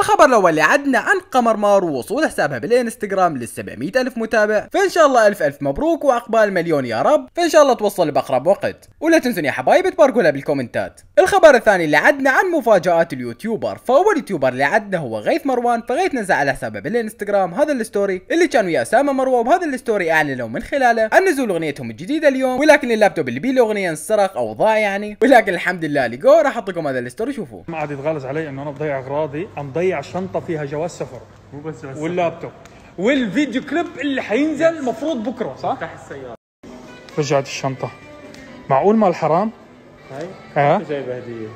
الخبر الأول اللي عدنا عن قمر مار ووصول حسابها بالإنستغرام لل 700 ألف متابع. فإن شاء الله ألف ألف مبروك وعقبال مليون يا رب. فإن شاء الله توصل بأقرب وقت. ولا تنسون يا حبايب تباركوا لها بالكومنتات. الخبر الثاني اللي عدنا عن مفاجآت ال YouTuber. فاول YouTuber اللي عدنا هو غيث مروان. فغيث نزل على حسابه بالإنستغرام هذا ال story. اللي كان ويا أسامة مروة وبهذا ال story أعلنوا من خلاله عن نزول أغنيتهم الجديدة اليوم. ولكن اللابتوب اللي بيه الاغنيه انسرق أو ضاع يعني. ولكن الحمد لله لقوه راح أحط لكم هذا ال story شوفوه ما عاد يتغلظ علي إنه أنا بضيع أغراضي. عم ضيع شنطه فيها جواز سفر. مو بس بس واللابتوب. وال video clip اللي حينزل المفروض بكرة صح؟ افتح السيارة. رجعت الشنطة. معقول مال حرام؟ هاي؟ ها؟ جايبة هدية.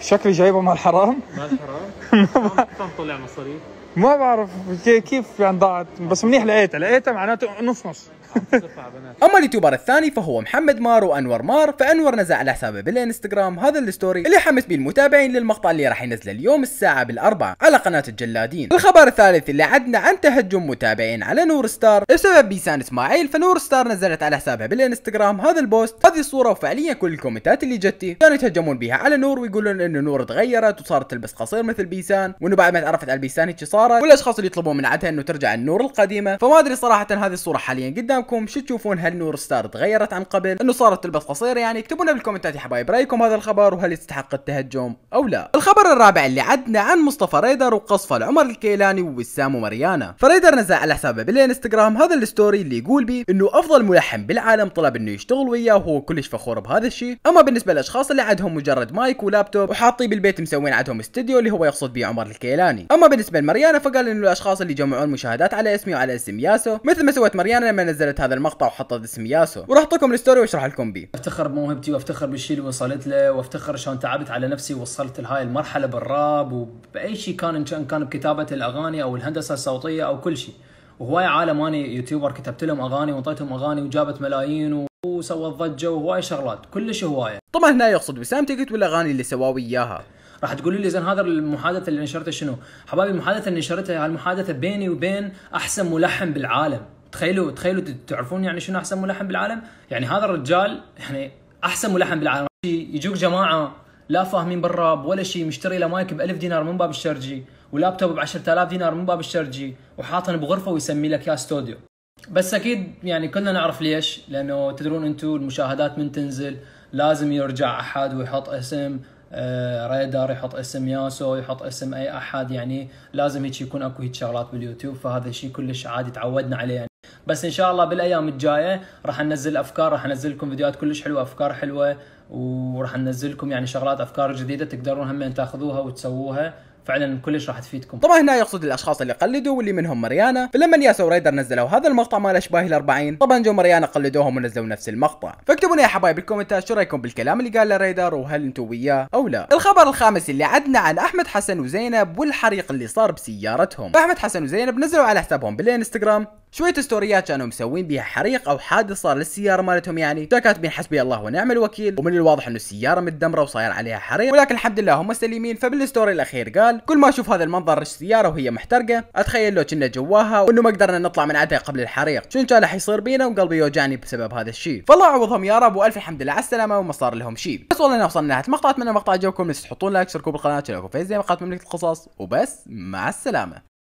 شكلي جايبة مال حرام؟ مال حرام؟ كم طلع مصاريف؟ ما بعرف كي- كيف يعني ضاعت. بس منيح لقيتها. لقيتها معناته نص نص. اما ال YouTuber الثاني فهو محمد مار وأنور مار فأنور نزل على حسابه بالإنستغرام هذا ال story اللي حمس بيه المتابعين للمقطع اللي راح ينزله اليوم الساعة بالأربعة على قناة الجلادين. الخبر الثالث اللي عدنا عن تهجم متابعين على نور ستار بسبب بيسان إسماعيل فنور ستار نزلت على حسابها بالإنستغرام هذا ال post. هذه الصورة وفعليا كل الكومنتات اللي جتي. كانوا يتهجمون بها على نور ويقولون إنه نور تغيرت وصارت تلبس قصير مثل بيسان وإنه بعد ما تعرفت على البيسان هيك صارت والأشخاص اللي يطلبون من عندها إنه ترجع النور القديمة. فما أدري صراحة هذه الصورة حاليا قدامكم شو تشوفون؟ هل نور ستار تغيرت عن قبل؟ إنه صارت تلبس قصير يعني؟ اكتبوا لنا بالكومنتات يا حبايب رأيكم هذا الخبر وهل يستحق التهجم أو لا؟ الخبر الرابع اللي عدنا عن مصطفى ريدر وقصفه لعمر الكيلاني ووسام ومريانا. فريدر نزل على حسابه بالإنستغرام هذا ال story اللي يقول بيه إنه أفضل ملحن بالعالم طلب إنه يشتغل وياه وهو كلش فخور بهذا الشيء. أما بالنسبة للأشخاص اللي عندهم مجرد mic و laptop وحاطين بالبيت مسوين عندهم استوديو اللي هو يقصد بيه عمر الكيلاني. أما بالنسبة لمريانا فقال إنه الأشخاص اللي يجمعون مشاهدات على اسمي وعلى اسم ياسو مثل ما سوت مريانا لما نزلت هذا المقطع وحطت اسم ياسو وراح أعطيكم ال story وأشرح لكم بيه. افتخر بموهبتي وافتخر بالشيء اللي وصلت له وافتخر شلون تعبت على نفسي ووصلت لهاي المرحلة بالراب وبأي شيء كان إن كان كان بكتابة الأغاني أو الهندسة الصوتية أو كل شيء وهواي عالم اني YouTuber كتبت لهم أغاني وانطيتهم أغاني وجابت ملايين و- وسوت ضجة وهواي شغلات. كلش هواية. طبعا هنا يقصد وسام تيكت والاغاني اللي سواه وياها راح تقولوا لي زين هذا المحادثة اللي نشرتها شنو؟ حبايبي المحادثة اللي نشرتها هالمحادثة بيني وبين أحسن ملحن بالعالم، تخيلوا تخيلوا تعرفون يعني شنو أحسن ملحن بالعالم؟ يعني هذا الرجال يعني أحسن ملحن بالعالم، يجوك جماعة لا فاهمين بالراب ولا شيء مشتري له مايك ب 1000 دينار من باب الشرجي ولابتوب ب 10000 دينار من باب الشرجي وحاطن بغرفة ويسمي لك يا استوديو. بس أكيد يعني كلنا نعرف ليش. لأنه تدرون أنتم المشاهدات من تنزل لازم يرجع أحد ويحط اسم آه، ريدر يحط اسم ياسو يحط اسم أي أحد. يعني لازم هيك يكون أكو هيك شغلات باليوتيوب. فهذا الشيء كلش عادي تعودنا عليه. يعني بس إن شاء الله بالأيام الجاية راح ننزل أفكار راح انزل لكم فيديوهات كلش حلوة أفكار حلوة وراح ننزل لكم يعني شغلات أفكار جديدة تقدرون هم تاخذوها وتسووها. فعلا كلش راح تفيدكم. طبعا هنا يقصد الأشخاص اللي قلدوا واللي منهم مريانا. فلما ياسو وريدر نزلوا هذا المقطع مال أشباه ال40 طبعا جو مريانا قلدوهم ونزلوا نفس المقطع. فاكتبوا لنا يا حبايب بالكومنتات شو رأيكم بالكلام اللي قاله ريدر وهل أنتم وياه أو لا. الخبر الخامس اللي عدنا عن أحمد حسن وزينب والحريق اللي صار بسيارتهم. فأحمد حسن وزينب نزلوا على حسابهم بالإنستغرام. شوية ستوريات كانوا مسوين بها حريق أو حادث صار للسيارة مالتهم يعني. كاتبين حسبي الله ونعم الوكيل ومن الواضح إنه السيارة متدمرة وصاير عليها حريق. ولكن الحمد لله هم سليمين. فبالستوري الأخير قال كل ما أشوف هذا المنظر السيارة وهي محترقة أتخيل لو كنا جواها وإنه ما قدرنا نطلع من عندها قبل الحريق. شنو كان راح يصير بينا؟ وقلبي يوجعني بسبب هذا الشيء. فالله يعوضهم يا رب وألف الحمد لله على السلامة وما صار لهم شيء. بس والله وصلنا نهاية المقطع اتمنى المقطع عجبكم تحطون like تشتركوا بالقناة تشاركوا في من القصص. وبس مع السلامة.